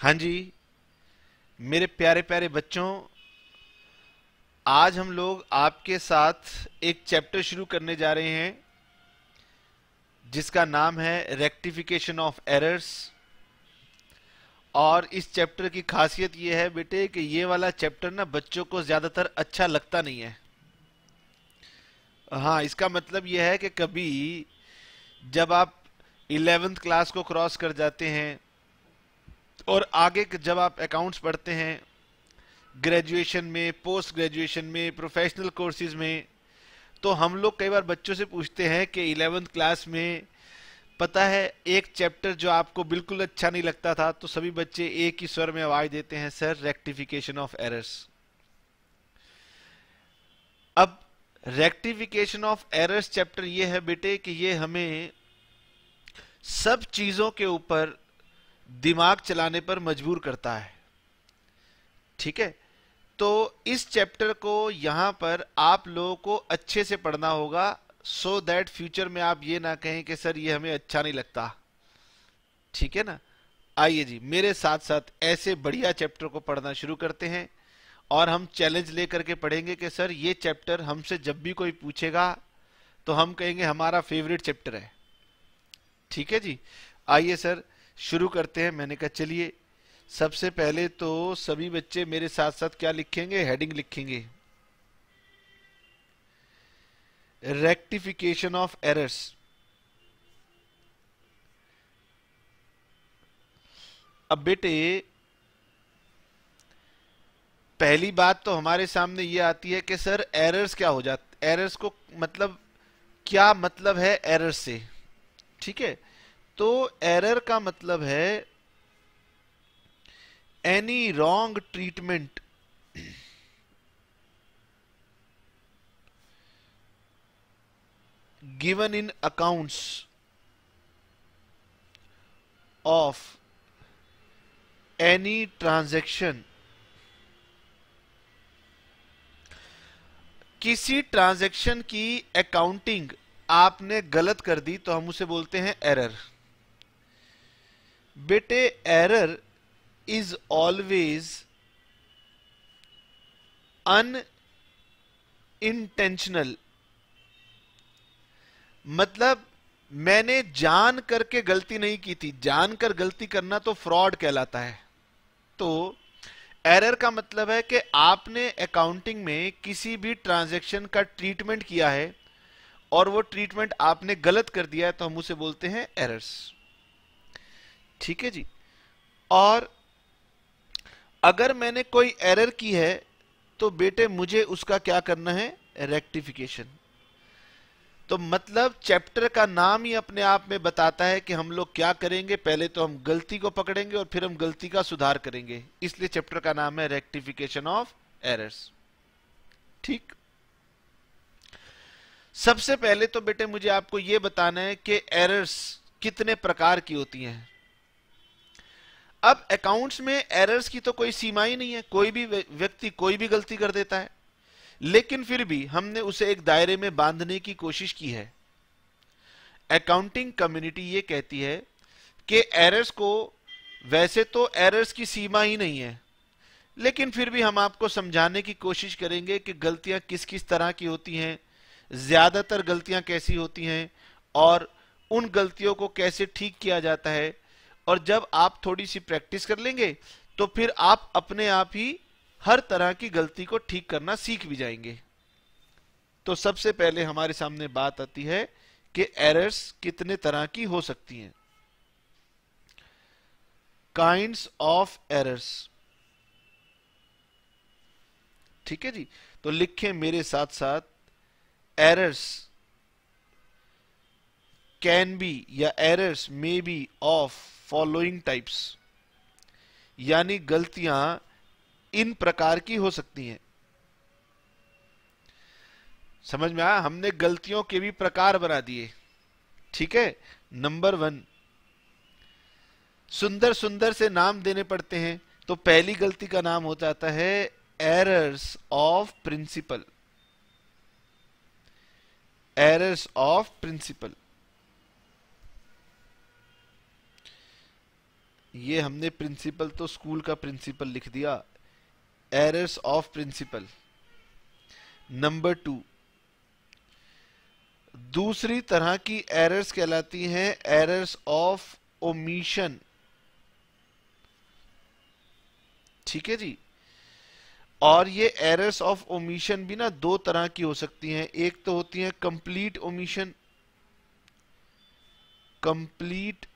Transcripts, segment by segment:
हाँ जी, मेरे प्यारे प्यारे बच्चों, आज हम लोग आपके साथ एक चैप्टर शुरू करने जा रहे हैं, जिसका नाम है रेक्टिफिकेशन ऑफ़ एरर्स और इस चैप्टर की खासियत यह है बेटे कि ये वाला चैप्टर ना बच्चों को ज़्यादातर अच्छा लगता नहीं है। हाँ इसका मतलब यह है कि कभी जब आप इलेवेंथ क्लास को क्रॉस कर जाते हैं और आगे जब आप अकाउंट्स पढ़ते हैं ग्रेजुएशन में पोस्ट ग्रेजुएशन में प्रोफेशनल कोर्सेज में तो हम लोग कई बार बच्चों से पूछते हैं कि इलेवेंथ क्लास में पता है एक चैप्टर जो आपको बिल्कुल अच्छा नहीं लगता था तो सभी बच्चे एक ही स्वर में आवाज़ देते हैं सर रेक्टिफिकेशन ऑफ़ एरर्स अब रेक्टिफिकेशन ऑफ़ एरर्स चैप्टर ये है बेटे कि ये हमें सब चीज़ों के ऊपर दिमाग चलाने पर मजबूर करता है। ठीक है? तो इस चैप्टर को यहाँ पर आप लोगों को अच्छे से पढ़ना होगा सो दैट फ्यूचर में आप ये ना कहें कि, सर, ये हमें अच्छा नहीं लगता। ठीक है ना? आइए जी, मेरे साथ साथ ऐसे बढ़िया चैप्टर को पढ़ना शुरू करते हैं, और हम चैलेंज लेकर के पढ़ेंगे कि, सर, ये चैप्टर हमसे जब भी कोई पूछेगा तो हम कहेंगे, हमारा फेवरेट चैप्टर है। ठीक है जी? आइए, सर शुरू करते हैं। मैंने कहा, चलिए, सबसे पहले तो सभी बच्चे मेरे साथ साथ क्या लिखेंगे? हेडिंग लिखेंगे। रेक्टिफिकेशन ऑफ़ एरर्स अब बेटे, पहली बात तो हमारे सामने ये आती है कि, सर एरर्स क्या हो जाते एरर्स को मतलब क्या मतलब है एरर से? ठीक है? तो एरर का मतलब है any wrong treatment given in accounts of any transaction किसी ट्रांजैक्शन की अकाउंटिंग आपने गलत कर दी तो हम उसे बोलते हैं एरर बेटे error is always unintentional मतलब मैंने जान करके गलती नहीं की थी। जानकर गलती करना तो फ्रॉड कहलाता है। तो एरर का मतलब है कि आपने अकाउंटिंग में किसी भी ट्रांजैक्शन का ट्रीटमेंट किया है और वो ट्रीटमेंट आपने गलत कर दिया है तो हम उसे बोलते हैं एरर्स ठीक है जी? और अगर मैंने कोई एरर की है तो बेटे मुझे उसका क्या करना है? रेक्टिफिकेशन तो मतलब चैप्टर का नाम ही अपने आप में बताता है कि हम लोग क्या करेंगे। पहले तो हम गलती को पकड़ेंगे और फिर हम गलती का सुधार करेंगे। इसलिए चैप्टर का नाम है रेक्टिफिकेशन ऑफ़ एरर्स ठीक? सबसे पहले तो बेटे मुझे आपको यह बताना है कि एरर्स कितने प्रकार की होती हैं। अब अकाउंट्स में एरर्स की तो कोई सीमा ही नहीं है। कोई भी व्यक्ति कोई भी गलती कर देता है। लेकिन फिर भी हमने उसे एक दायरे में बांधने की कोशिश की है। अकाउंटिंग कम्युनिटी ये कहती है कि एरर्स को, वैसे तो एरर्स की सीमा ही नहीं है। लेकिन फिर भी हम आपको समझाने की कोशिश करेंगे कि गलतियाँ किस किस तरह की होती हैं, ज़्यादातर गलतियाँ कैसी होती हैं और उन गलतियों को कैसे ठीक किया जाता है। और जब आप थोड़ी सी प्रैक्टिस कर लेंगे तो फिर आप अपने आप ही हर तरह की गलती को ठीक करना सीख भी जाएँगे। तो सबसे पहले हमारे सामने बात आती है कि एरर्स कितने तरह की हो सकती हैं। काइंड्स ऑफ़ एरर्स ठीक है जी? तो लिखें मेरे साथ साथ एरर्स कैन बी या errors may be of following types यानी गलतियाँ इन प्रकार की हो सकती हैं। समझ में आया? हमने गलतियों के भी प्रकार बना दिए। ठीक है? नंबर वन सुंदर सुंदर से नाम देने पड़ते हैं तो पहली गलती का नाम हो जाता है errors of principle errors of principle ये हमने प्रिंसिपल तो स्कूल का प्रिंसिपल लिख दिया। Errors of principle number two दूसरी तरह की एरर्स कहलाती हैं एरर्स ऑफ़ ओमिशन ठीक है जी? और ये एरर्स ऑफ़ ओमिशन भी ना दो तरह की हो सकती हैं। एक तो होती है कंप्लीट ओमिशन कंप्लीट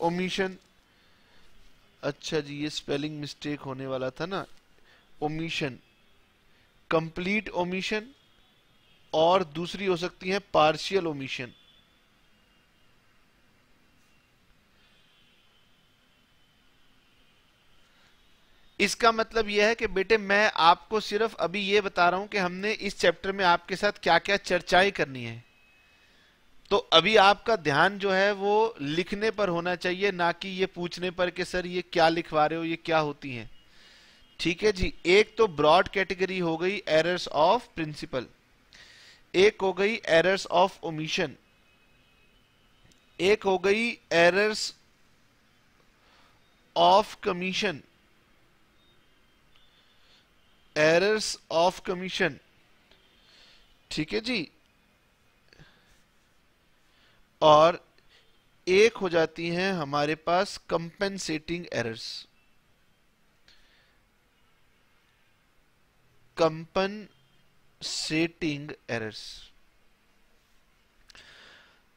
ओमिशन अच्छा जी, ये स्पेलिंग मिस्टेक होने वाला था ना। ओमिशन कंप्लीट ओमिशन और दूसरी हो सकती है पार्शियल ओमिशन इसका मतलब यह है कि बेटे, मैं आपको सिर्फ़ अभी ये बता रहा हूँ कि हमने इस चैप्टर में आपके साथ क्या क्या चर्चाएँ करनी है। तो अभी आपका ध्यान जो है वो लिखने पर होना चाहिए, ना कि ये पूछने पर कि सर ये क्या लिखवा रहे हो, ये क्या होती हैं। ठीक है जी, एक तो ब्रॉड कैटेगरी हो गई एरर्स ऑफ़ प्रिंसिपल एक हो गई एरर्स ऑफ़ ओमिशन एक हो गई errors of commission errors of commission ठीक है जी और एक हो जाती हैं हमारे पास कंपेंसेटिंग एरर्स कंपनसेटिंग एरर्स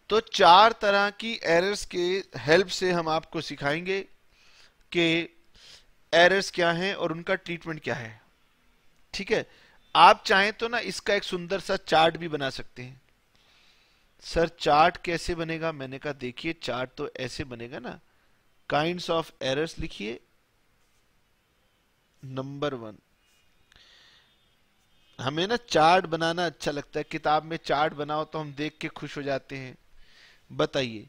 तो चार तरह की एरर्स के हेल्प से हम आपको सिखाएँगे कि एरर्स क्या हैं और उनका ट्रीटमेंट क्या है। ठीक है? आप चाहें तो ना इसका एक सुंदर सा चार्ट भी बना सकते हैं। सर, चार्ट कैसे बनेगा? मैंने कहा, देखिए, चार्ट तो ऐसे बनेगा ना। काइंड ऑफ़ एरर्स लिखिए। नंबर वन हमें ना चार्ट बनाना अच्छा लगता है। किताब में चार्ट बनाओ तो हम देख के खुश हो जाते हैं। बताइए,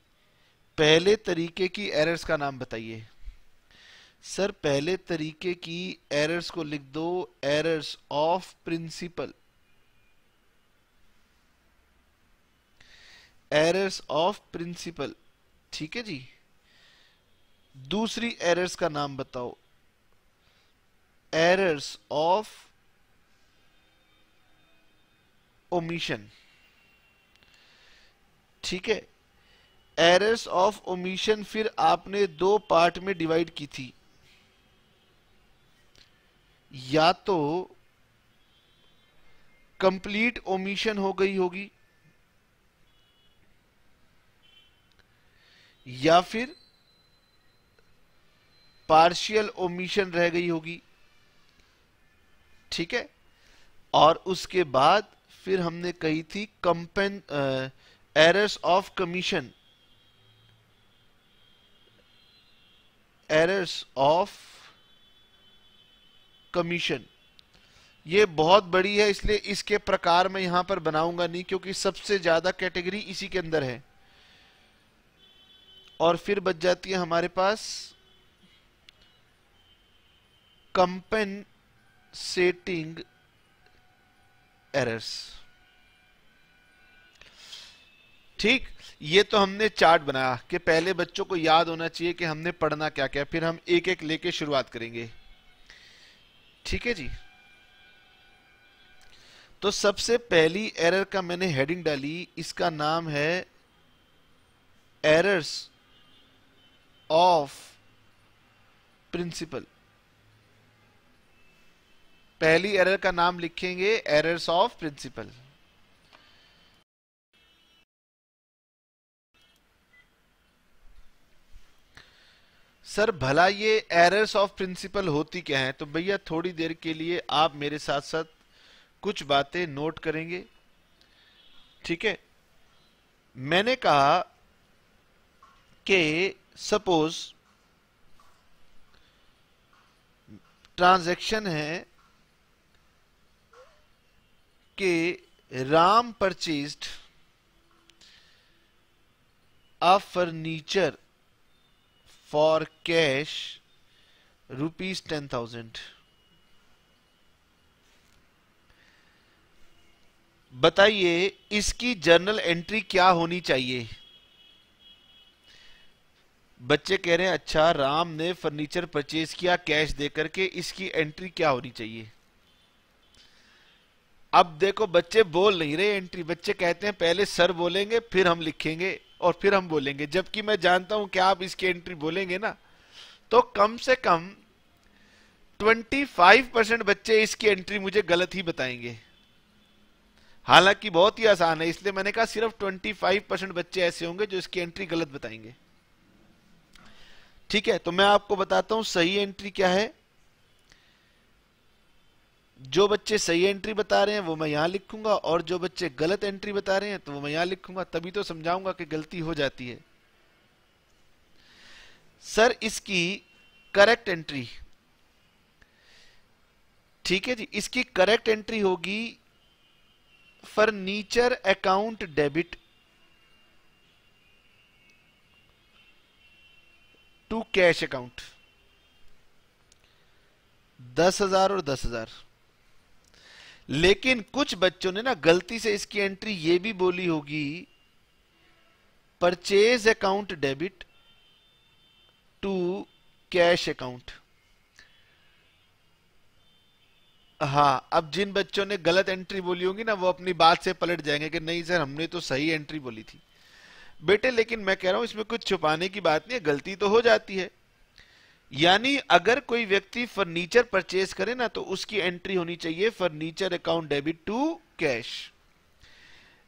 पहले तरीके की एरर्स का नाम बताइए। सर, पहले तरीके की एरर्स को लिख दो। Errors of principle errors of principle ठीक है जी? दूसरी एरर्स का नाम बताओ। एरर्स ऑफ़ ओमिशन ठीक है? एरर्स ऑफ़ ओमिशन फिर आपने दो पार्ट में डिवाइड की थी। या तो कंप्लीट ओमिशन हो गई होगी या फिर पार्शियल ओमिशन रह गई होगी। ठीक है? और उसके बाद फिर हमने कही थी campaign errors of commission errors of commission ये बहुत बड़ी है, इसलिए इसके प्रकार मैं यहाँ पर बनाऊँगा नहीं, क्योंकि सबसे ज़्यादा कैटेगरी इसी के अंदर है। और फिर बच जाती है हमारे पास कंपेंसेटिंग एरर्स ठीक, ये तो हमने चार्ट बनाया कि पहले बच्चों को याद होना चाहिए कि हमने पढ़ना क्या क्या फिर हम एक एक लेके शुरुआत करेंगे। ठीक है जी? तो सबसे पहली एरर का मैंने हेडिंग डाली, इसका नाम है एरर्स ऑफ़ प्रिंसिपल पहली एरर का नाम लिखेंगे एरर्स ऑफ़ प्रिंसिपल सर, भला ये एरर्स ऑफ़ प्रिंसिपल होती क्या है? तो भैया थोड़ी देर के लिए आप मेरे साथ साथ कुछ बातें नोट करेंगे। ठीक है? मैंने कहा कि सपोज़ ट्रांजैक्शन है कि Ram purchased a furniture for cash rupees ten thousand बताइए, इसकी जर्नल एंट्री क्या होनी चाहिए? बच्चे कह रहे हैं अच्छा राम ने फर्नीचर परचेज किया, कैश दे करके इसकी एंट्री क्या होनी चाहिए? अब देखो, बच्चे बोल नहीं रहे एंट्री। बच्चे कहते हैं, पहले सर बोलेंगे, फिर हम लिखेंगे और फिर हम बोलेंगे। जबकि मैं जानता हूँ कि आप इसकी एंट्री बोलेंगे ना तो कम से कम 25 परसेंट बच्चे इसकी एंट्री मुझे गलत ही बताएँगे। हालाँकि बहुत ही आसान है, इसलिए मैंने कहा सिर्फ़ 25 परसेंट बच्चे ऐसे होंगे जो इसकी एंट्री गलत बताएँगे। ठीक है तो मैं आपको बताता हूँ सही एंट्री क्या है। जो बच्चे सही एंट्री बता रहे हैं, वो मैं यहाँ लिखूँगा, और जो बच्चे गलत एंट्री बता रहे हैं तो वो मैं यहाँ लिखूँगा, तभी तो समझाऊँगा कि गलती हो जाती है। सर, इसकी करेक्ट एंट्री ठीक है जी, इसकी करेक्ट एंट्री होगी furniture account debit to cash account. दस हज़ार और दस हज़ार। लेकिन कुछ बच्चों ने ना गलती से इसकी एंट्री ये भी बोली होगी purchase account debit to cash account हाँ अब जिन बच्चों ने गलत एंट्री बोली होगी ना, वो अपनी बात से पलट जाएँगे कि नहीं सर, हमने तो सही एंट्री बोली थी। बेटे, लेकिन मैं कह रहा हूँ, इसमें कुछ छुपाने की बात नहीं है, गलती तो हो जाती है। यानी अगर कोई व्यक्ति फर्नीचर परचेज करे ना तो उसकी एंट्री होनी चाहिए furniture account debit to cash.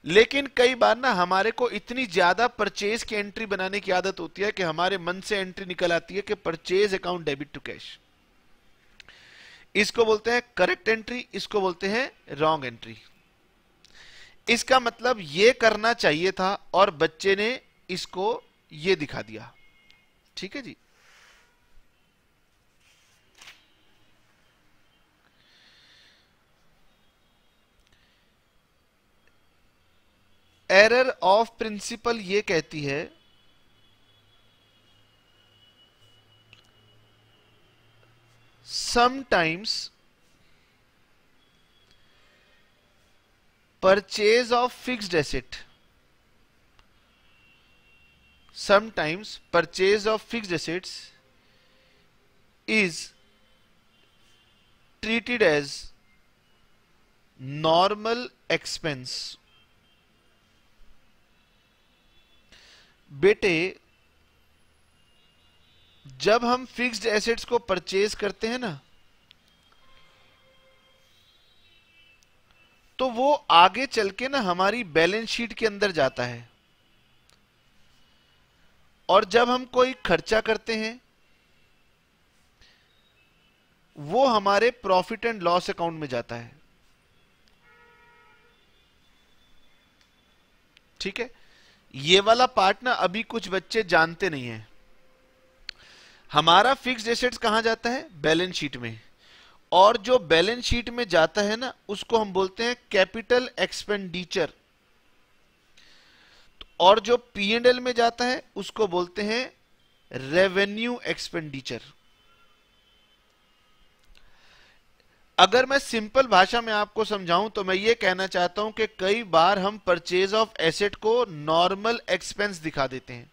लेकिन कई बार ना, हमारे को इतनी ज़्यादा परचेज की एंट्री बनाने की आदत होती है कि हमारे मन से एंट्री निकल आती है कि purchase account debit to cash. इसको बोलते हैं करेक्ट एंट्री, इसको बोलते हैं रॉन्ग एंट्री। इसका मतलब ये करना चाहिए था और बच्चे ने इसको ये दिखा दिया। ठीक है जी? एरर ऑफ़ प्रिंसिपल ये कहती है, sometimes purchase of fixed asset sometimes purchase of fixed assets is treated as normal expense बेटे, जब हम फिक्स्ड एसेट्स को परचेज करते हैं ना तो वो आगे चल के ना हमारी बैलेंस शीट के अंदर जाता है। और जब हम कोई खर्चा करते हैं, वो हमारे प्रॉफिट एंड लॉस अकाउंट में जाता है। ठीक है? ये वाला पार्ट ना अभी कुछ बच्चे जानते नहीं है। हमारा फिक्स्ड एसेट्स कहाँ जाता है? बैलेंस शीट में। और जो बैलेंस शीट में जाता है ना, उसको हम बोलते हैं कैपिटल एक्सपेंडिचर। और जो पी एंड एल में जाता है, उसको बोलते हैं रेवेन्यू एक्सपेंडिचर। अगर मैं सिंपल भाषा में आपको समझाऊं तो मैं ये कहना चाहता हूँ कि कई बार हम परचेज ऑफ़ एसेट को नॉर्मल एक्सपेंस दिखा देते हैं।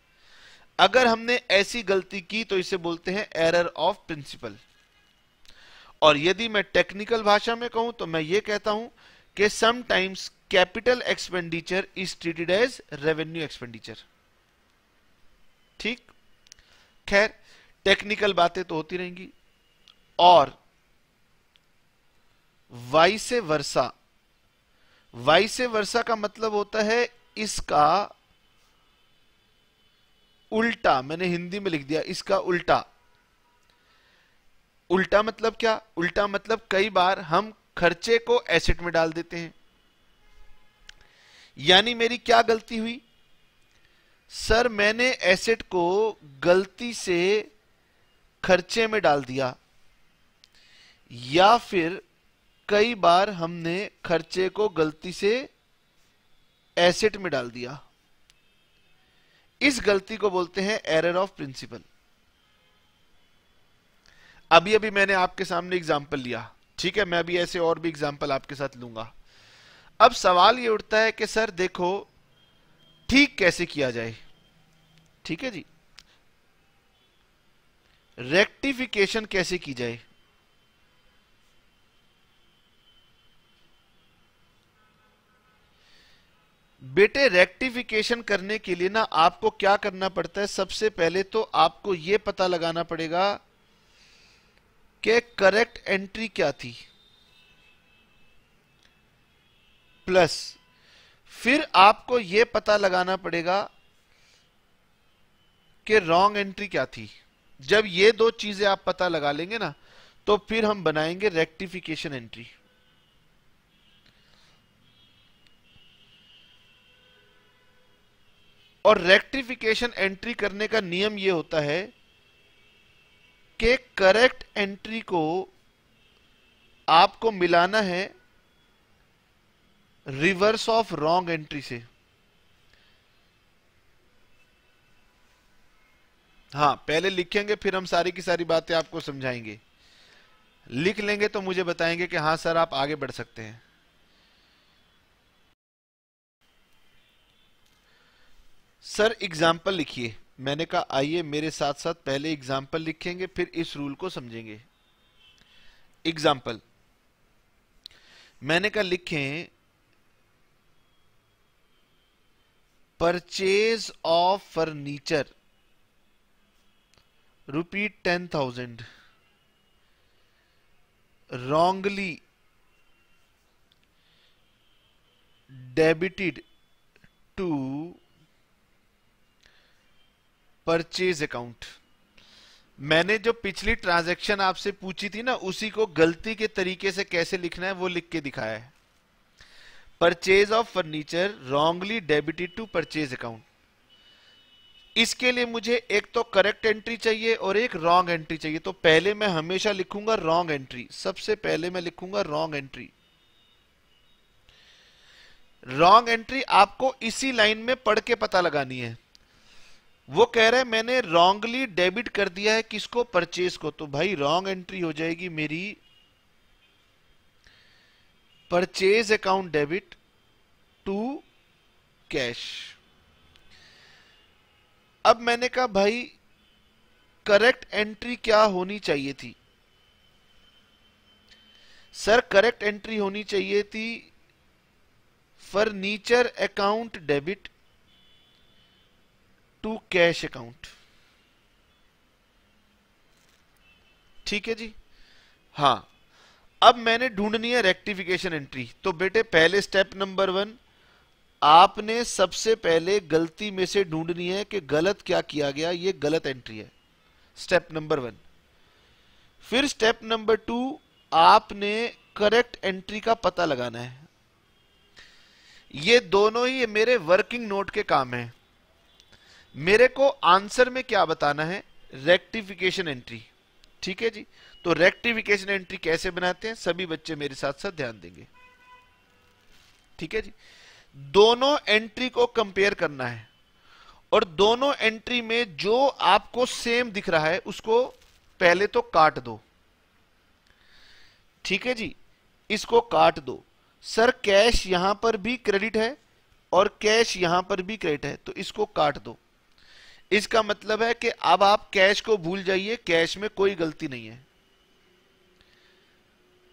अगर हमने ऐसी गलती की तो इसे बोलते हैं एरर ऑफ़ प्रिंसिपल और यदि मैं टेक्निकल भाषा में कहूँ तो मैं ये कहता हूँ कि sometimes capital expenditure is treated as revenue expenditure ठीक? खैर टेक्निकल बातें तो होती रहेंगी। और वाई से वर्षा वाई से वर्षा का मतलब होता है इसका उल्टा, मैंने हिंदी में लिख दिया, इसका उल्टा। उल्टा मतलब क्या? उल्टा मतलब कई बार हम खर्चे को एसेट में डाल देते हैं। यानी मेरी क्या गलती हुई? सर, मैंने एसेट को गलती से खर्चे में डाल दिया। या फिर कई बार हमने खर्चे को गलती से एसेट में डाल दिया। इस गलती को बोलते हैं एरर ऑफ़ प्रिंसिपल अभी अभी मैंने आपके सामने एग्ज़ाम्पल लिया। ठीक है, मैं अभी ऐसे और भी एग्ज़ाम्पल आपके साथ लूँगा। अब सवाल ये उठता है कि, सर, देखो, ठीक कैसे किया जाए? ठीक है जी। रेक्टिफिकेशन कैसे की जाए? बेटे रेक्टिफिकेशन करने के लिए ना आपको क्या करना पड़ता है? सबसे पहले तो आपको यह पता लगाना पड़ेगा कि करेक्ट एंट्री क्या थी? प्लस, फिर आपको यह पता लगाना पड़ेगा कि रॉन्ग एंट्री क्या थी। जब ये दो चीज़ें आप पता लगा लेंगे ना तो फिर हम बनाएँगे रेक्टिफिकेशन एंट्री। और रेक्टिफिकेशन एंट्री करने का नियम यह होता है कि करेक्ट एंट्री को आपको मिलाना है रिवर्स ऑफ़ रॉन्ग एंट्री से। हाँ पहले लिखेंगे, फिर हम सारी की सारी बातें आपको समझाएँगे। लिख लेंगे तो मुझे बताएँगे कि हाँ सर, आप आगे बढ़ सकते हैं। सर एग्ज़ाम्पल लिखिए। मैंने कहा, आइए मेरे साथ साथ पहले एग्ज़ाम्पल लिखेंगे, फिर इस रूल को समझेंगे. एग्ज़ाम्पल मैंने कहा, लिखें purchase of furniture rupee ten thousand wrongly debited to purchase account मैंने जो पिछली ट्रांजैक्शन आपसे पूछी थी ना, उसी को गलती के तरीके से कैसे लिखना है, वो लिख के दिखाया है। Purchase of furniture wrongly debited to purchase account इसके लिए मुझे एक तो करेक्ट एंट्री चाहिए और एक रॉन्ग एंट्री चाहिए। तो पहले मैं हमेशा लिखूँगा रॉन्ग एंट्री सबसे पहले मैं लिखूँगा रॉन्ग एंट्री रॉन्ग एंट्री आपको इसी लाइन में पढ़ के पता लगानी है। वो कह रहे हैं, मैंने रॉन्गली डेबिट कर दिया है किसको? परचेज को। तो भाई रॉन्ग एंट्री हो जाएगी मेरी purchase account debit to cash अब मैंने कहा, भाई करेक्ट एंट्री क्या होनी चाहिए थी? सर करेक्ट एंट्री होनी चाहिए थी furniture account debit to cash account. ठीक है जी? हाँ। अब मैंने ढूंढनी है रेक्टिफिकेशन एंट्री। तो बेटे, पहले स्टेप नंबर वन, आपने सबसे पहले गलती में से ढूंढनी है कि गलत क्या किया गया, ये गलत एंट्री है। Step number one. फिर स्टेप नंबर टू, आपने करेक्ट एंट्री का पता लगाना है। ये दोनों ही मेरे वर्किंग नोट के काम है। मेरे को आंसर में क्या बताना है? Rectification entry. ठीक है जी? तो रेक्टिफिकेशन एंट्री कैसे बनाते हैं? सभी बच्चे मेरे साथ साथ ध्यान देंगे। ठीक है जी? दोनों एंट्री को कंपेयर करना है। और दोनों एंट्री में जो आपको सेम दिख रहा है, उसको पहले तो काट दो। ठीक है जी? इसको काट दो। सर, कैश यहाँ पर भी क्रेडिट है और कैश यहाँ पर भी क्रेडिट है तो इसको काट दो। इसका मतलब है कि अब आप कैश को भूल जाइए, कैश में कोई गलती नहीं है।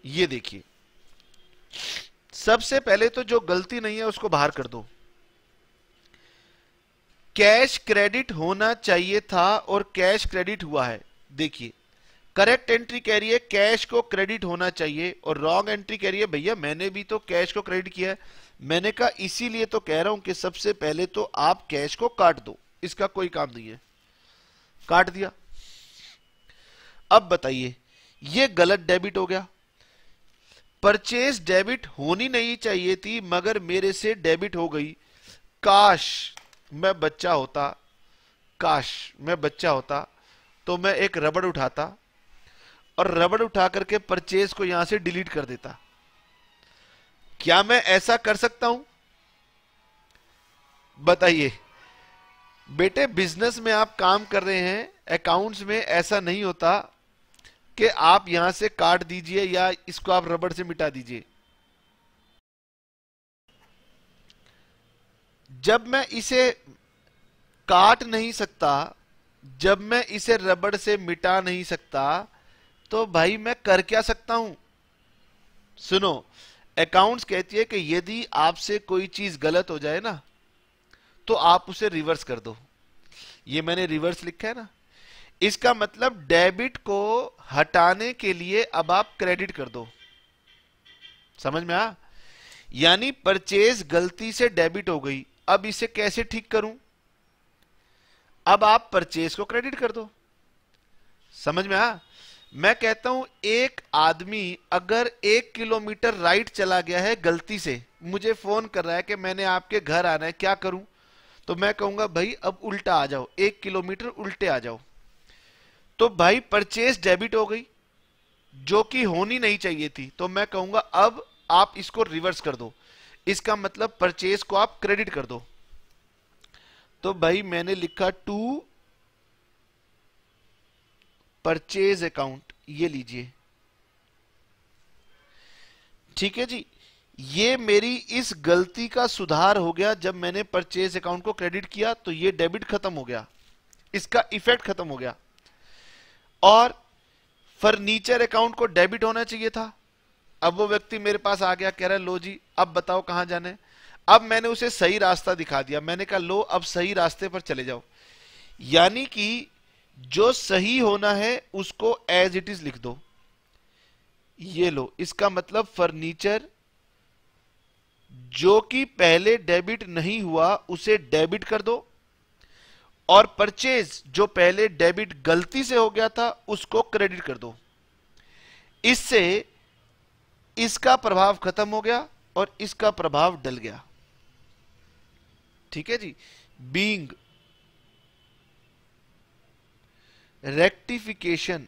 ये देखिए, सबसे पहले तो जो गलती नहीं है उसको बाहर कर दो। कैश क्रेडिट होना चाहिए था और कैश क्रेडिट हुआ है। देखिए, करेक्ट एंट्री कह रही है, कैश को क्रेडिट होना चाहिए और रॉन्ग एंट्री कह रही है, भैया, मैंने भी तो कैश को क्रेडिट किया है। मैंने कहा, इसीलिए तो कह रहा हूँ कि सबसे पहले तो आप कैश को काट दो। इसका कोई काम नहीं है। काट दिया। अब बताइए, ये गलत डेबिट हो गया। परचेज डेबिट होनी नहीं चाहिए थी, मगर मेरे से डेबिट हो गई। काश मैं बच्चा होता, काश मैं बच्चा होता तो मैं एक रबड़ उठाता और रबड़ उठा करके परचेज को यहाँ से डिलीट कर देता। क्या मैं ऐसा कर सकता हूँ? बताइए। बेटे बिज़नेस में आप काम कर रहे हैं अकाउंट्स में ऐसा नहीं होता कि आप यहाँ से काट दीजिए या इसको आप रबड़ से मिटा दीजिए। जब मैं इसे काट नहीं सकता, जब मैं इसे रबड़ से मिटा नहीं सकता तो भाई मैं कर क्या सकता हूँ? सुनो अकाउंट्स कहती है कि यदि आपसे कोई चीज़ गलत हो जाए ना तो आप उसे रिवर्स कर दो। ये मैंने रिवर्स लिखा है ना? इसका मतलब डेबिट को हटाने के लिए अब आप क्रेडिट कर दो। समझ में आ? यानी परचेज गलती से डेबिट हो गई। अब इसे कैसे ठीक करूँ? अब आप परचेज को क्रेडिट कर दो। समझ में आ? मैं कहता हूँ, एक आदमी अगर एक किलोमीटर राइट चला गया है गलती से, मुझे फ़ोन कर रहा है कि मैंने आपके घर आना है, क्या करूँ? तो मैं कहूँगा, भाई, अब उल्टा आ जाओ। एक किलोमीटर उल्टे आ जाओ। तो भाई, परचेज डेबिट हो गई, जो कि होनी नहीं चाहिए थी। तो मैं कहूँगा, अब आप इसको रिवर्स कर दो। इसका मतलब परचेज को आप क्रेडिट कर दो। तो भाई, मैंने लिखा, टू परचेज अकाउंट, ये लीजिए। ठीक है जी? ये मेरी इस गलती का सुधार हो गया जब मैंने परचेज अकाउंट को क्रेडिट किया तो ये डेबिट खत्म हो गया। इसका इफ़ेक्ट खत्म हो गया। और फर्नीचर अकाउंट को डेबिट होना चाहिए था। अब वो व्यक्ति मेरे पास आ गया, कह रहा है, लो जी, अब बताओ कहाँ जाने अब मैंने उसे सही रास्ता दिखा दिया। मैंने कहा, लो, अब सही रास्ते पर चले जाओ। यानी कि जो सही होना है, उसको एज इट इज़ लिख दो। ये लो, इसका मतलब फर्नीचर जो कि पहले डेबिट नहीं हुआ, उसे डेबिट कर दो। और परचेज जो पहले डेबिट गलती से हो गया था, उसको क्रेडिट कर दो। इससे इसका प्रभाव खत्म हो गया और इसका प्रभाव डल गया। ठीक है जी? बींग रेक्टिफिकेशन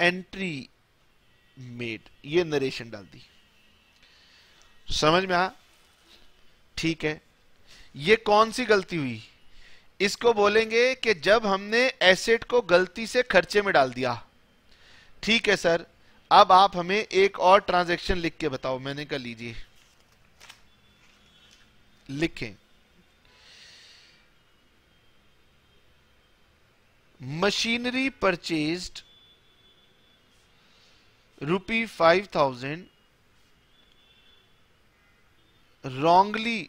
एंट्री मेड ये नरेशन डाल दी समझ में आ ठीक है। ये कौन सी गलती हुई? इसको बोलेंगे कि जब हमने एसेट को गलती से खर्चे में डाल दिया। ठीक है सर अब आप हमें एक और ट्रांजैक्शन लिख के बताओ। मैंने कहा, लीजिए। लिखें। Machinery purchased rupee five thousand wrongly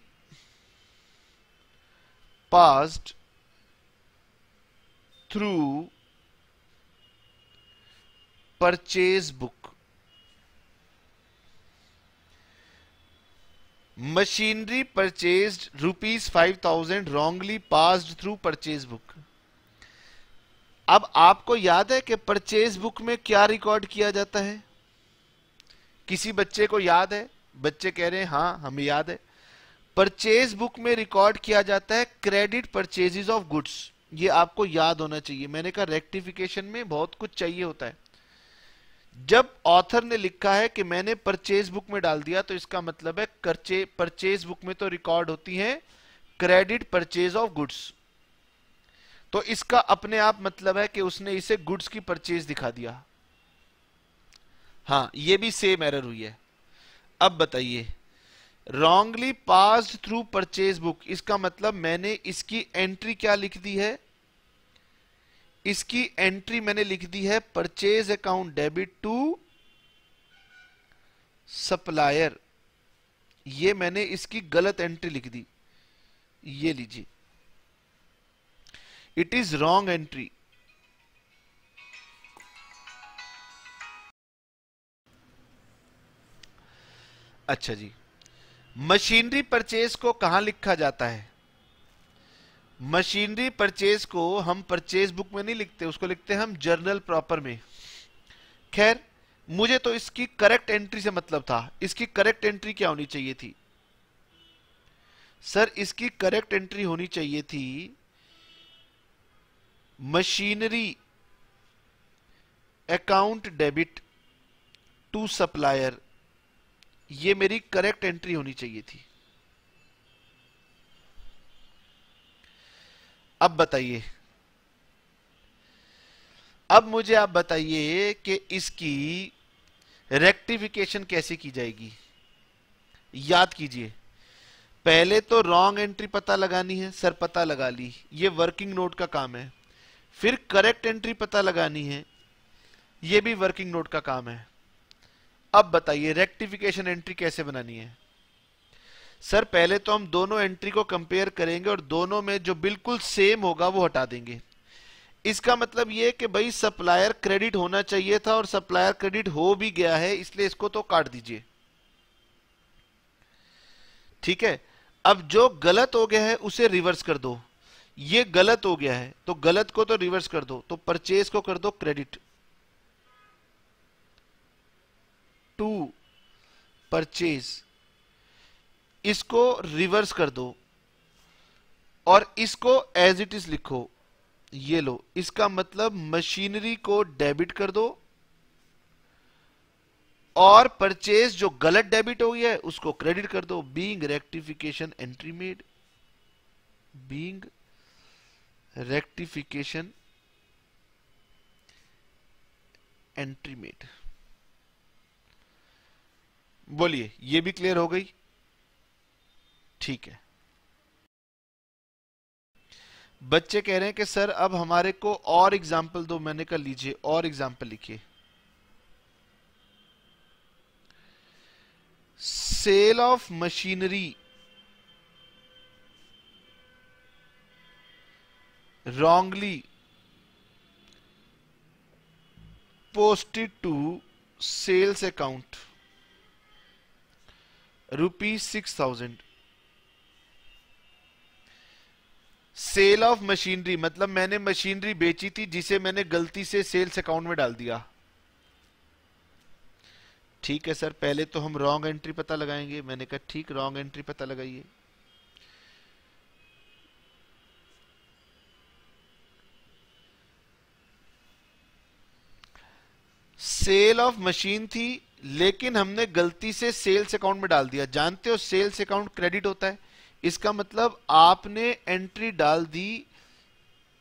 passed through purchase book machinery purchase rupees five thousand wrongly passed through purchase book अब आपको याद है कि परचेज बुक में क्या रिकॉर्ड किया जाता है? किसी बच्चे को याद है? बच्चे कह रहे हैं हाँ हमें याद है। परचेज बुक में रिकॉर्ड किया जाता है क्रेडिट परचेजेस ऑफ़ गुड्स। ये आपको याद होना चाहिए। मैंने कहा रेक्टिफिकेशन में बहुत कुछ चाहिए होता है। जब ऑथर ने लिखा है कि मैंने परचेज बुक में डाल दिया तो इसका मतलब है परचेज बुक में तो रिकॉर्ड होती है क्रेडिट परचेज ऑफ़ गुड्स। तो इसका अपने आप मतलब है कि उसने इसे गुड्स की परचेज दिखा दिया। हाँ ये भी सेम एरर हुई है। अब बताइए wrongly pass through purchase book इसका मतलब मैंने इसकी एंट्री क्या लिख दी है? इसकी एंट्री मैंने लिख दी है purchase account debit to supplier ये मैंने इसकी गलत एंट्री लिख दी। ये लीजिए। इट इज़ रॉन्ग एंट्री अच्छा जी। मशीनरी परचेज को कहाँ लिखा जाता है? मशीनरी परचेज को हम परचेज बुक में नहीं लिखते, उसको लिखते हम जर्नल प्रॉपर में। खैर, मुझे तो इसकी करेक्ट एंट्री से मतलब था। इसकी करेक्ट एंट्री क्या होनी चाहिए थी? सर, इसकी करेक्ट एंट्री होनी चाहिए थी machinery, account debit, to supplier, ये मेरी करेक्ट एंट्री होनी चाहिए थी। अब बताइए। अब मुझे आप बताइए कि इसकी रेक्टिफिकेशन कैसे की जाएगी। याद कीजिए, पहले तो रॉन्ग एंट्री पता लगानी है, सर पता लगा ली। ये वर्किंग नोट का काम है। फिर करेक्ट एंट्री पता लगानी है। यह भी वर्किंग नोट का काम है। अब बताइए रेक्टिफिकेशन एंट्री कैसे बनानी है? सर, पहले तो हम दोनों एंट्री को कंपेयर करेंगे और दोनों में जो बिल्कुल सेम होगा, वो हटा देंगे। इसका मतलब ये कि भाई सप्लायर क्रेडिट होना चाहिए था और सप्लायर क्रेडिट हो भी गया है, इसलिए इसको तो काट दीजिए। ठीक है? अब जो गलत हो गया है, उसे रिवर्स कर दो। ये गलत हो गया है तो गलत को तो रिवर्स कर दो तो परचेज को कर दो क्रेडिट टू परचेज इसको रिवर्स कर दो और इसको एज इट इज़ लिखो. ये लो, इसका मतलब मशीनरी को डेबिट कर दो और परचेज जो गलत डेबिट हो गया है, उसको क्रेडिट कर दो. Being rectification entry made being rectification entry made बोलिए, ये भी क्लियर हो गई? ठीक है। बच्चे कह रहे हैं कि, सर, अब हमारे को और एग्ज़ाम्पल दो, मैंने कहा, लीजिए, और एग्ज़ाम्पल लिखिए. Sale of machinery wrongly posted to sales account, rupees 6000 sale of machinery मतलब मैंने मशीनरी बेची थी जिसे मैंने गलती से सेल्स अकाउंट में डाल दिया। ठीक है सर, पहले तो हम रॉन्ग एंट्री पता लगाएँगे। मैंने कहा, ठीक रॉन्ग एंट्री पता लगाइए। सेल ऑफ़ मशीन थी, लेकिन हमने गलती से सेल्स अकाउंट में डाल दिया। जानते हो सेल्स अकाउंट क्रेडिट होता है? इसका मतलब आपने एंट्री डाल दी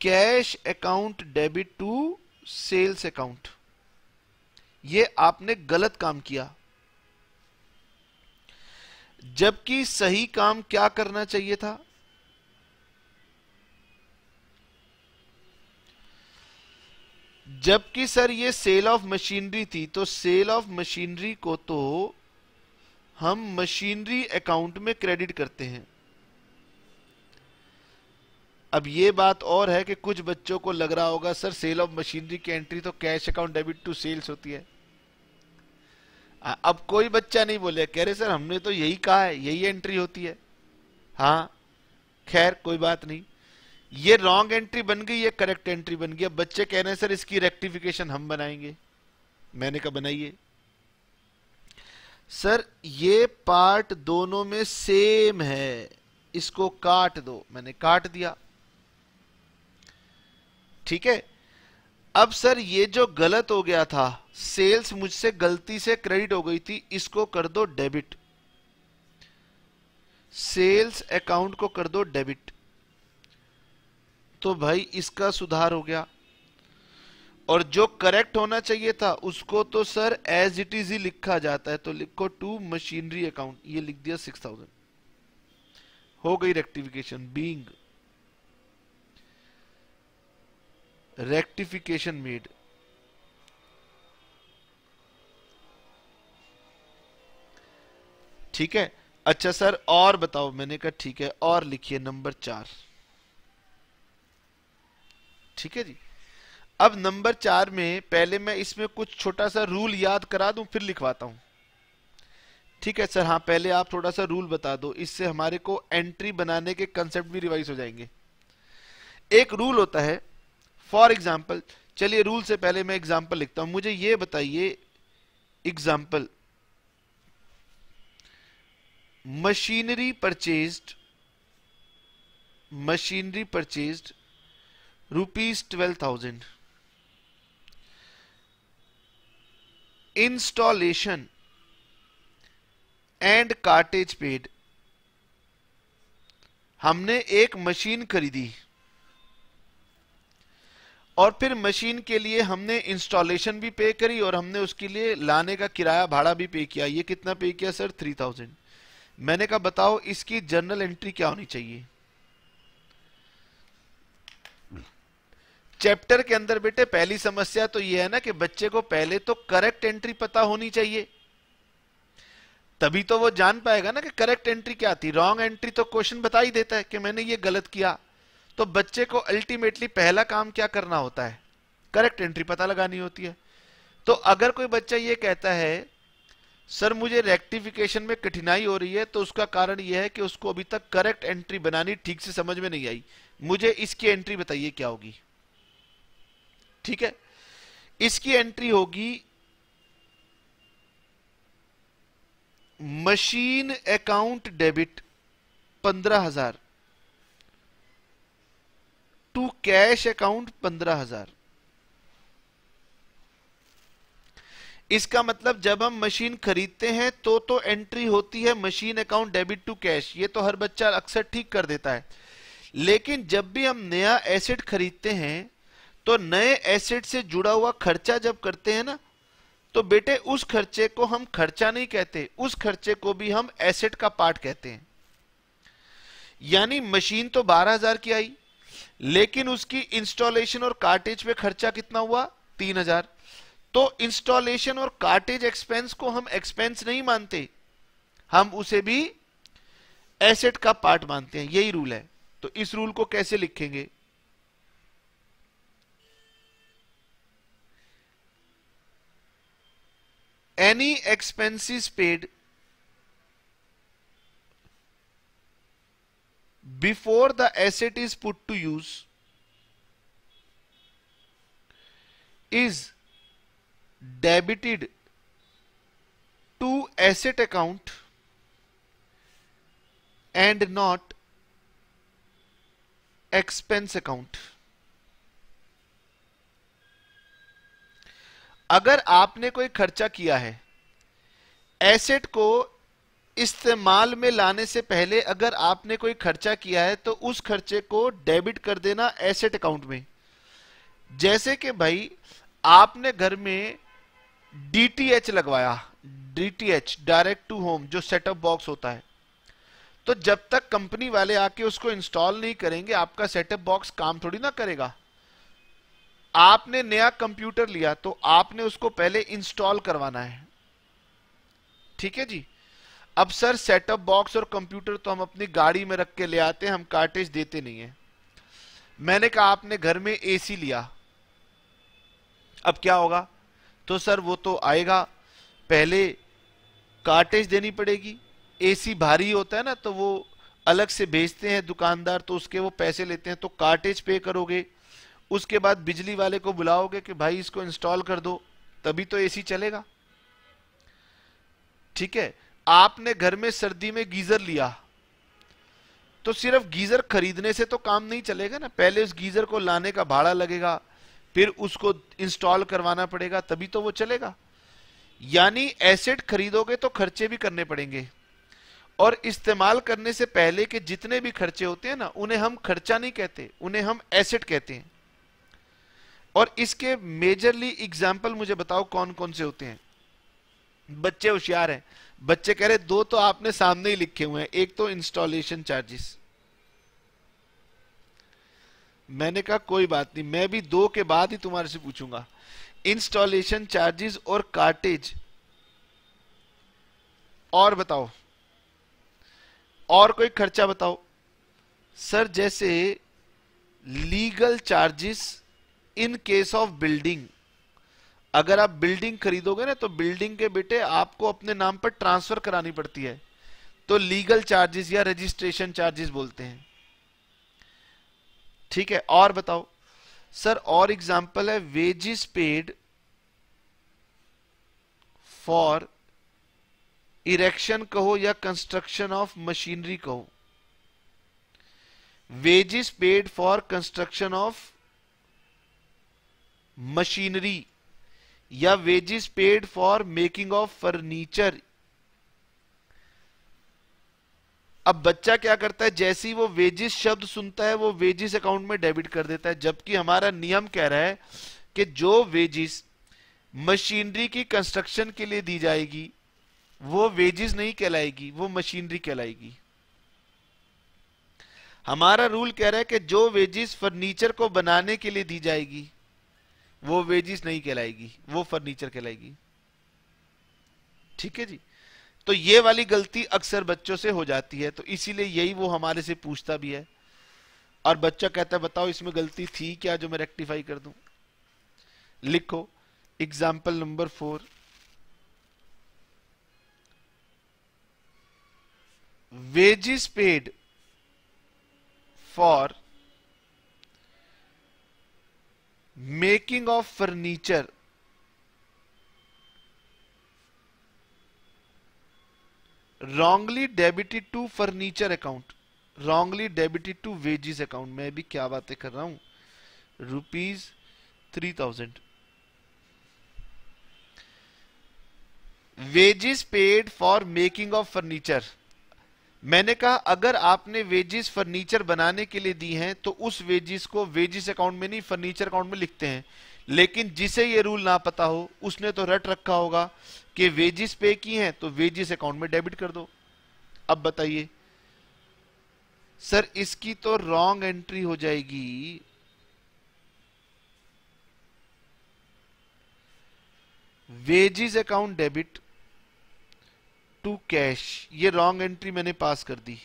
cash account debit to sales account. ये आपने गलत काम किया। जबकि सही काम क्या करना चाहिए था? जबकि सर ये सेल ऑफ़ मशीनरी थी तो सेल ऑफ़ मशीनरी को तो हम मशीनरी अकाउंट में क्रेडिट करते हैं। अब ये बात और है कि कुछ बच्चों को लग रहा होगा, सर, सेल ऑफ़ मशीनरी की एंट्री तो cash account debit to sales होती है। अब कोई बच्चा नहीं बोले, कह रहे, सर, हमने तो यही कहा है, यही एंट्री होती है। हाँ खैर, कोई बात नहीं। ये रॉन्ग एंट्री बन गई, ये करेक्ट एंट्री बन गई। अब बच्चे कह रहे हैं, सर, इसकी रेक्टिफिकेशन हम बनाएँगे। मैंने कहा, बनाइए। सर, ये पार्ट दोनों में सेम है। इसको काट दो। मैंने काट दिया। ठीक है? अब सर, ये जो गलत हो गया था सेल्स मुझसे गलती से क्रेडिट हो गई थी, इसको कर दो डेबिट सेल्स अकाउंट को कर दो डेबिट तो भाई इसका सुधार हो गया। और जो करेक्ट होना चाहिए था, उसको तो सर एज इट इज़ ही लिखा जाता है। तो लिखो टू मशीनरी अकाउंट ये लिख दिया सिक्स थाउज़ेंड हो गई रेक्टिफिकेशन बींग रेक्टिफिकेशन मेड ठीक है? अच्छा सर और बताओ, मैंने कहा ठीक है, और लिखिए नंबर चार। ठीक है जी? अब नंबर चार में पहले मैं इसमें कुछ छोटा सा रूल याद करा दूँ, फिर लिखवाता हूँ। ठीक है सर हाँ पहले आप थोड़ा सा रूल बता दो, इससे हमारे को एंट्री बनाने के कंसेप्ट भी रिवाइज हो जाएँगे। एक रूल होता है फॉर एग्ज़ाम्पल चलिए रूल से पहले मैं एग्ज़ाम्पल लिखता हूँ। मुझे यह बताइए example machinery purchased machinery purchased rupees 12000 installation and cartage paid हमने एक मशीन खरीदी। और फिर मशीन के लिए हमने इंस्टॉलेशन भी पे करी और हमने उसके लिए लाने का किराया भाड़ा भी पे किया। ये कितना पे किया सर थ्री थाउज़ेंड मैंने कहा, बताओ, इसकी जर्नल एंट्री क्या होनी चाहिए? चैप्टर के अंदर बेटे पहली समस्या तो यह है ना कि बच्चे को पहले तो करेक्ट एंट्री पता होनी चाहिए। तभी तो वो जान पाएगा ना कि करेक्ट एंट्री क्या थी। रॉन्ग एंट्री तो क्वेश्चन बता ही देता है कि मैंने ये गलत किया। तो बच्चे को अल्टीमेटली पहला काम क्या करना होता है? करेक्ट एंट्री पता लगानी होती है। तो अगर कोई बच्चा ये कहता है, सर, मुझे रेक्टिफिकेशन में कठिनाई हो रही है तो उसका कारण यह है कि उसको अभी तक करेक्ट एंट्री बनानी ठीक से समझ में नहीं आई। मुझे इसकी एंट्री बताइए क्या होगी? ठीक है? इसकी एंट्री होगी मशीन अकाउंट डेबिट पंद्रह हज़ार। टू कैश अकाउंट पंद्रह हज़ार। इसका मतलब जब हम मशीन खरीदते हैं तो तो एंट्री होती है machine account debit to cash ये तो हर बच्चा अक्सर ठीक कर देता है। लेकिन जब भी हम नया एसेट खरीदते हैं तो नए एसेट से जुड़ा हुआ खर्चा जब करते हैं ना तो बेटे उस खर्चे को हम खर्चा नहीं कहते, उस खर्चे को भी हम एसेट का पार्ट कहते हैं। यानी मशीन तो बारह हज़ार की आई, लेकिन उसकी इंस्टॉलेशन और कार्टेज पे खर्चा कितना हुआ? तीन हज़ार। तो इंस्टॉलेशन और कार्टेज एक्सपेंस को हम एक्सपेंस नहीं मानते, हम उसे भी एसेट का पार्ट मानते हैं, यही रूल है। तो इस रूल को कैसे लिखेंगे? Any expenses paid before the asset is put to use is debited to asset account and not expense account अगर आपने कोई खर्चा किया है एसेट को इस्तेमाल में लाने से पहले अगर आपने कोई खर्चा किया है तो उस खर्चे को डेबिट कर देना एसेट अकाउंट में। जैसे कि भाई, आपने घर में डीटीएच लगवाया डीटीएच डायरेक्ट टू होम जो सेटअप बॉक्स होता है। तो जब तक कंपनी वाले आके उसको इंस्टॉल नहीं करेंगे, आपका सेटअप बॉक्स काम थोड़ी ना करेगा। आपने नया कंप्यूटर लिया तो आपने उसको पहले इंस्टॉल करवाना है। ठीक है जी? अब सर, सेटअप बॉक्स और कंप्यूटर तो हम अपनी गाड़ी में रख के ले आते हैं, हम कार्टेज देते नहीं है। मैंने कहा, आपने घर में एसी लिया। अब क्या होगा? तो सर, वो तो आएगा। पहले कार्टेज देनी पड़ेगी। एसी भारी होता है ना तो वो अलग से भेजते हैं दुकानदार तो उसके वो पैसे लेते हैं तो कार्टेज पे करोगे। उसके बाद बिजली वाले को बुलाओगे कि भाई इसको इंस्टॉल कर दो, तभी तो एसी चलेगा। ठीक है? आपने घर में सर्दी में गीजर लिया तो सिर्फ़ गीजर खरीदने से तो काम नहीं चलेगा ना। पहले उस गीजर को लाने का भाड़ा लगेगा, फिर उसको इंस्टॉल करवाना पड़ेगा, तभी तो वो चलेगा। यानी एसेट खरीदोगे तो खर्चे भी करने पड़ेंगे। और इस्तेमाल करने से पहले के जितने भी खर्चे होते हैं ना, उन्हें हम खर्चा नहीं कहते, उन्हें हम एसेट कहते हैं। और इसके मेजरली एग्ज़ाम्पल मुझे बताओ कौन कौन से होते हैं? बच्चे होशियार हैं। बच्चे कह रहे, दो तो आपने सामने ही लिखे हुए हैं, एक तो इंस्टॉलेशन चार्जेस मैंने कहा, कोई बात नहीं, मैं भी दो के बाद ही तुम्हारे से पूछूँगा। इंस्टॉलेशन चार्जेस और कार्टेज और बताओ। और कोई खर्चा बताओ। सर, जैसे legal charges in case of building, अगर आप बिल्डिंग खरीदोगे ना तो बिल्डिंग के बेटे आपको अपने नाम पर ट्रांसफ़र करानी पड़ती है। तो लीगल चार्जेस या रजिस्ट्रेशन चार्जेस बोलते हैं। ठीक है, और बताओ। सर, और एग्जांपल है वेजिस पेड फॉर इरेक्शन कहो या कंस्ट्रक्शन ऑफ़ मशीनरी कहो। Wages paid for construction of machinery या wages paid for making of furniture अब बच्चा क्या करता है? जैसे ही वो वेजिस शब्द सुनता है, वो वेजिस अकाउंट में डेबिट कर देता है, जबकि हमारा नियम कह रहा है कि जो वेजिस मशीनरी की कंस्ट्रक्शन के लिए दी जाएगी, वो वेजिस नहीं कहलाएगी, वो मशीनरी कहलाएगी। हमारा रूल कह रहा है कि जो वेजिस फर्नीचर को बनाने के लिए दी जाएगी वो वेजिस नहीं कहलाएगी, वो फर्नीचर कहलाएगी। ठीक है जी? तो ये वाली गलती अक्सर बच्चों से हो जाती है तो इसीलिए यही वो हमारे से पूछता भी है। और बच्चा कहता है, बताओ, इसमें गलती थी क्या जो मैं रेक्टिफाई कर दूँ? लिखो example number four wages paid for making of furniture wrongly debited to furniture account wrongly debited to wages account मैं भी क्या बातें कर रहा हूँ? Rupees three thousand wages paid for making of furniture मैंने कहा, अगर आपने वेजिस फर्नीचर बनाने के लिए दी हैं तो उस वेजिस को वेजिस अकाउंट में नहीं, फर्नीचर अकाउंट में लिखते हैं। लेकिन जिसे ये रूल ना पता हो, उसने तो रट रखा होगा कि वेजिस पे की हैं तो वेजिस अकाउंट में डेबिट कर दो। अब बताइए, सर, इसकी तो रॉन्ग एंट्री हो जाएगी। Wages account debit to cash. ये रॉन्ग एंट्री मैंने पास कर दी।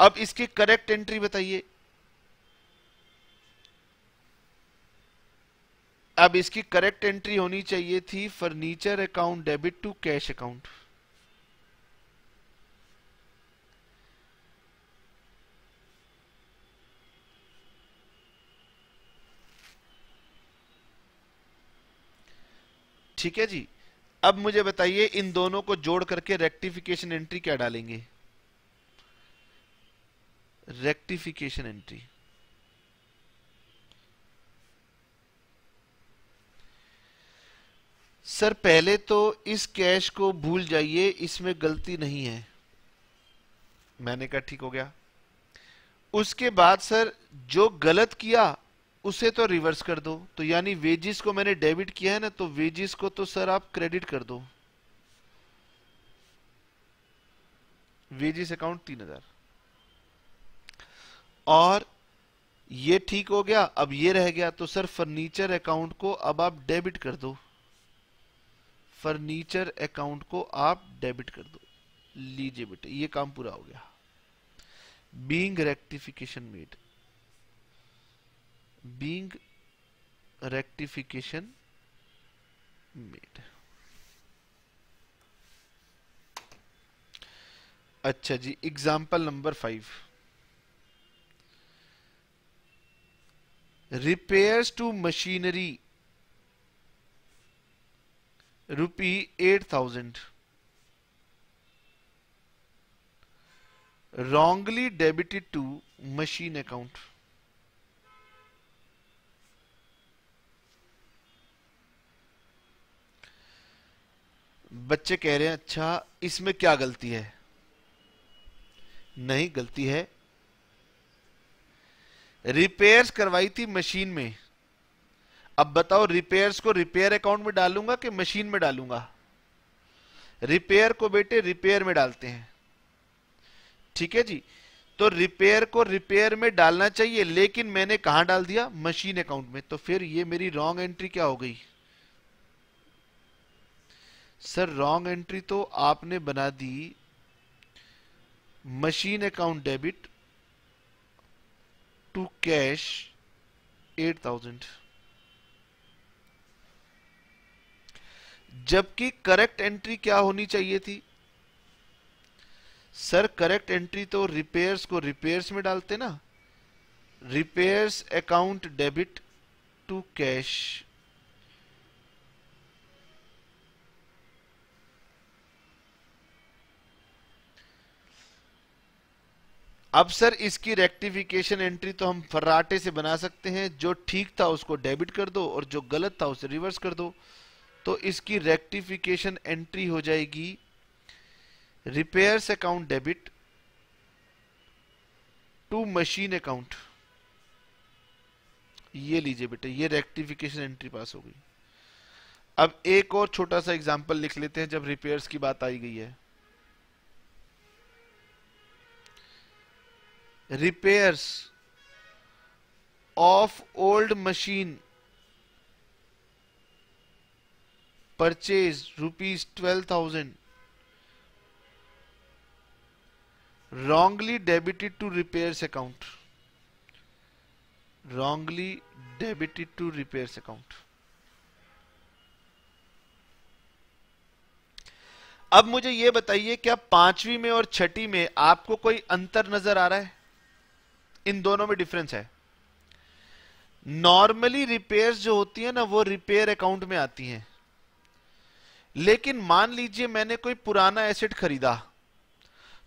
अब इसकी करेक्ट एंट्री बताइए। अब इसकी करेक्ट एंट्री होनी चाहिए थी furniture account debit to cash account ठीक है जी? अब मुझे बताइए, इन दोनों को जोड़ करके रेक्टिफिकेशन एंट्री क्या डालेंगे? रेक्टिफिकेशन एंट्री सर, पहले तो इस कैश को भूल जाइए, इसमें गलती नहीं है। मैंने कहा, ठीक हो गया। उसके बाद, सर, जो गलत किया उसे तो रिवर्स कर दो। तो यानी वेजिस को मैंने डेबिट किया है ना तो वेजिस को तो सर आप क्रेडिट कर दो। वेजिस अकाउंट तीन हज़ार। और ये ठीक हो गया, अब ये रह गया तो सर फर्नीचर अकाउंट को अब आप डेबिट कर दो। फर्नीचर अकाउंट को आप डेबिट कर दो। लीजिए बेटे, ये काम पूरा हो गया। Being rectification made being rectification made. अच्छा जी example number five repair to machinery rupee eight thousand wrongly debited to machine account बच्चे कह रहे हैं अच्छा इसमें क्या गलती है? नहीं, गलती है। रिपेयर्स करवाई थी मशीन में। अब बताओ रिपेयर्स को रिपेयर अकाउंट में डालूँगा कि मशीन में डालूँगा? रिपेयर को बेटे रिपेयर में डालते हैं। ठीक है जी। तो रिपेयर को रिपेयर में डालना चाहिए, लेकिन मैंने कहा डाल दिया? मशीन अकाउंट में। तो फिर ये मेरी रॉन्ग एंट्री क्या हो गई? सर रॉन्ग एंट्री तो आपने बना दी। Machine account debit to cash eight thousand जबकि करेक्ट एंट्री क्या होनी चाहिए थी? सर करेक्ट एंट्री तो रिपेयर्स को रिपेयर्स में डालते ना। Repairs account debit to cash अब सर, इसकी रेक्टिफिकेशन एंट्री तो हम फर्राटे से बना सकते हैं। जो ठीक था उसको डेबिट कर दो और जो गलत था उसे रिवर्स कर दो। तो इसकी रेक्टिफिकेशन एंट्री हो जाएगी repairs account debit to machine account ये लीजिए बेटे, ये रेक्टिफिकेशन एंट्री पास हो गई। अब एक और छोटा सा एग्जांपल लिख लेते हैं जब रिपेयर्स की बात आई गई है। Of old machine purchase rupees twelve thousand wrongly debited to repairs account. Wrongly debited to repairs account. अब मुझे यह बताइए, क्या पांचवी में और छठी में आपको कोई अंतर नज़र आ रहा है? इन दोनों में डिफरेंस है। नॉर्मली रिपेयर्स जो होती है ना, वो रिपेयर अकाउंट में आती हैं। लेकिन मान लीजिए मैंने कोई पुराना एसेट खरीदा।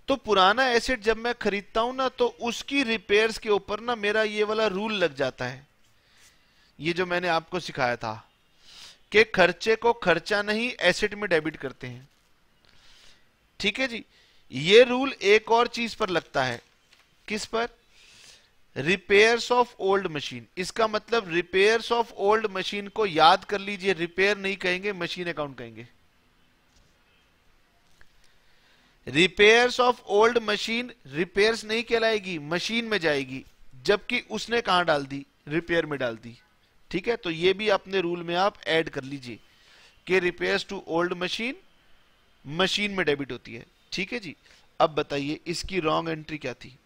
तो पुराना एसेट जब मैं खरीदता हूँ ना तो उसकी रिपेयर्स के ऊपर ना मेरा ये वाला रूल लग जाता है। ये जो मैंने आपको सिखाया था कि खर्चे को खर्चा नहीं एसेट में डेबिट करते हैं। ठीक है जी? ये रूल एक और चीज़ पर लगता है। किस पर? रिपेयर्स ऑफ़ ओल्ड मशीन इसका मतलब रिपेयर्स ऑफ़ ओल्ड मशीन को याद कर लीजिए। रिपेयर नहीं कहेंगे मशीन अकाउंट कहेंगे। Repairs of old machine repairs नहीं कहलाएगी मशीन में जाएगी, जबकि उसने कहा डाल दी? रिपेयर में डाल दी। ठीक है? तो ये भी अपने रूल में आप ऐड कर लीजिए कि repairs to old machine machine में डेबिट होती है। ठीक है जी? अब बताइए, इसकी रॉन्ग एंट्री क्या थी?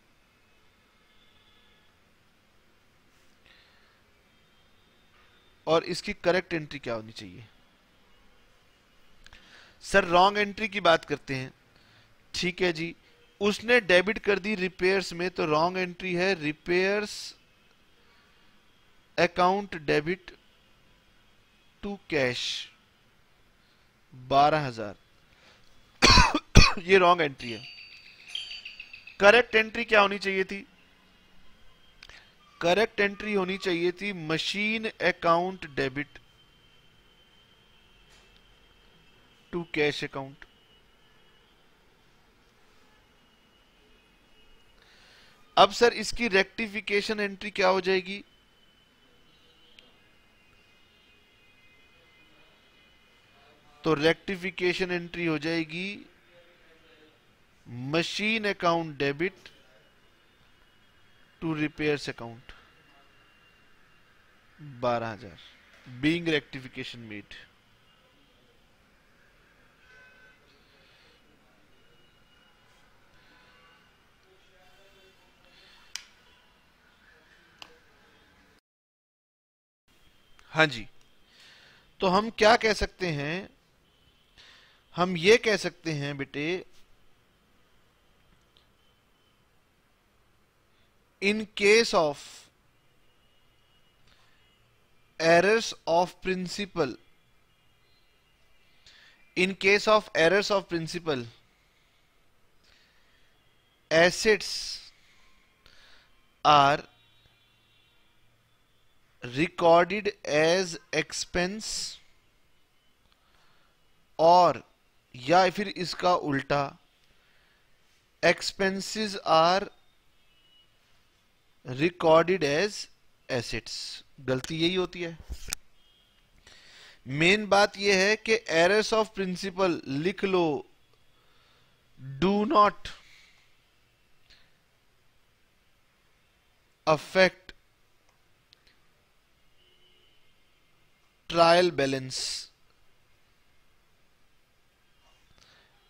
और इसकी करेक्ट एंट्री क्या होनी चाहिए? सर रॉन्ग एंट्री की बात करते हैं। ठीक है जी। उसने डेबिट कर दी रिपेयर्स में तो रॉन्ग एंट्री है repairs account debit to cash बारह हज़ार। ये रॉन्ग एंट्री है। करेक्ट एंट्री क्या होनी चाहिए थी? करेक्ट एंट्री होनी चाहिए थी machine account debit to cash account. अब सर इसकी रेक्टिफिकेशन एंट्री क्या हो जाएगी? तो रेक्टिफिकेशन एंट्री हो जाएगी machine account debit to repairs account बारह हज़ार। बींग रेक्टिफिकेशन मेड हाँ जी। तो हम क्या कह सकते हैं? हम ये कह सकते हैं बेटे in case of errors of principle in case of errors of principle assets are recorded as expense और या फिर इसका उल्टा expenses are recorded as assets गलती यही होती है। मेन बात यह है कि एरर्स ऑफ़ प्रिंसिपल लिख लो। Do not affect trial balance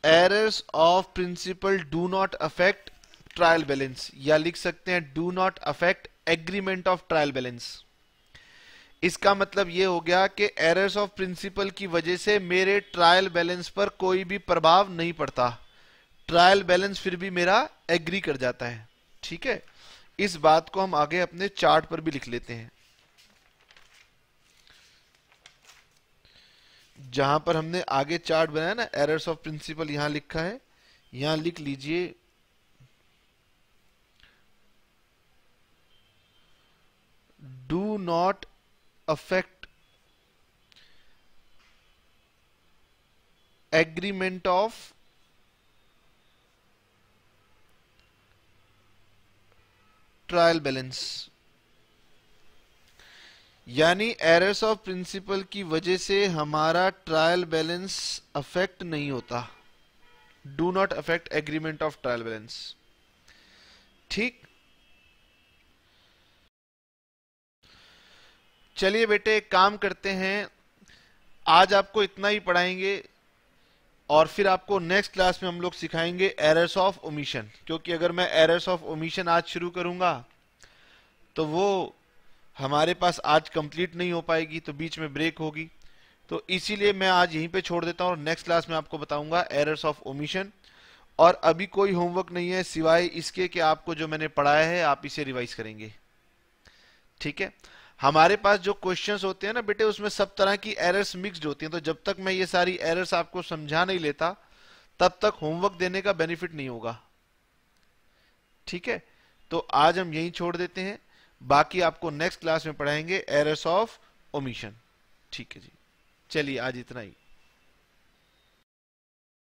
errors of principle do not affect trial balance या लिख सकते हैं do not affect agreement of trial balance इसका मतलब यह हो गया कि एरर्स ऑफ़ प्रिंसिपल की वजह से मेरे ट्रायल बैलेंस पर कोई भी प्रभाव नहीं पड़ता। ट्रायल बैलेंस फिर भी मेरा एग्री कर जाता है। ठीक है? इस बात को हम आगे अपने चार्ट पर भी लिख लेते हैं। जहाँ पर हमने आगे चार्ट बनाया ना एरर्स ऑफ़ प्रिंसिपल यहाँ लिखा है। यहाँ लिख लीजिए not affect agreement of trial balance यानी एरर्स ऑफ़ प्रिंसिपल की वजह से हमारा ट्रायल बैलेंस अफेक्ट नहीं होता। Do not affect agreement of trial balance ठीक? चलिए बेटे, एक काम करते हैं। आज आपको इतना ही पढ़ाएँगे और फिर आपको नेक्स्ट क्लास में हम लोग सिखाएँगे एरर्स ऑफ़ ओमिशन क्योंकि अगर मैं एरर्स ऑफ़ ओमिशन आज शुरू करूँगा तो वो हमारे पास आज कंप्लीट नहीं हो पाएगी तो बीच में ब्रेक होगी। तो इसीलिए मैं आज यहीं पे छोड़ देता हूँ और नेक्स्ट क्लास में आपको बताऊँगा एरर्स ऑफ़ ओमिशन और अभी कोई होमवर्क नहीं है, सिवाय इसके कि आपको जो मैंने पढ़ाया है, आप इसे रिवाइज करेंगे। ठीक है? हमारे पास जो क्वेश्चंस होते हैं ना बेटे, उसमें सब तरह की एरर्स मिक्सड होती हैं। तो जब तक मैं ये सारी एरर्स आपको समझा नहीं लेता, तब तक होमवर्क देने का बेनिफिट नहीं होगा। ठीक है? तो आज हम यही छोड़ देते हैं। बाकी आपको नेक्स्ट क्लास में पढ़ाएँगे एरर्स ऑफ़ ओमिशन ठीक है जी। चलिए, आज इतना ही।